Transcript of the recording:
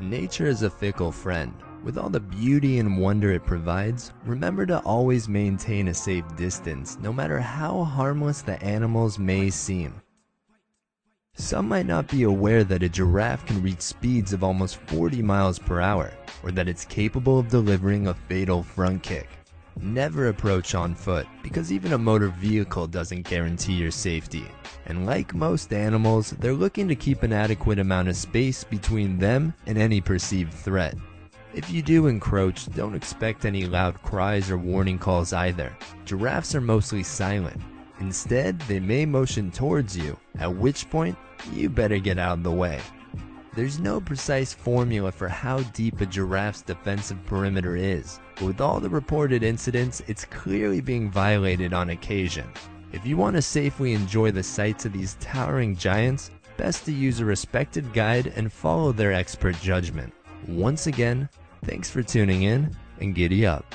Nature is a fickle friend. With all the beauty and wonder it provides, remember to always maintain a safe distance, no matter how harmless the animals may seem. Some might not be aware that a giraffe can reach speeds of almost 40 miles per hour, or that it's capable of delivering a fatal front kick. Never approach on foot, because even a motor vehicle doesn't guarantee your safety. And like most animals, they're looking to keep an adequate amount of space between them and any perceived threat. If you do encroach, don't expect any loud cries or warning calls either. Giraffes are mostly silent. Instead, they may motion towards you, at which point, you better get out of the way. There's no precise formula for how deep a giraffe's defensive perimeter is, but with all the reported incidents, it's clearly being violated on occasion. If you want to safely enjoy the sights of these towering giants, best to use a respected guide and follow their expert judgment. Once again, thanks for tuning in and giddy up.